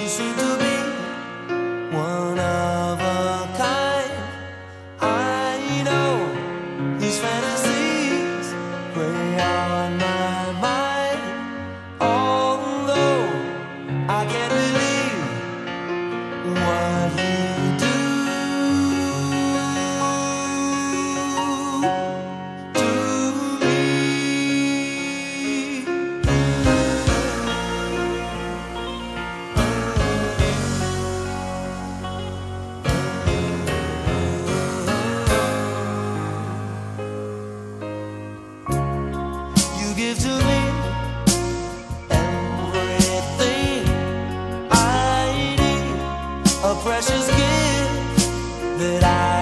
You seem to be a precious gift that I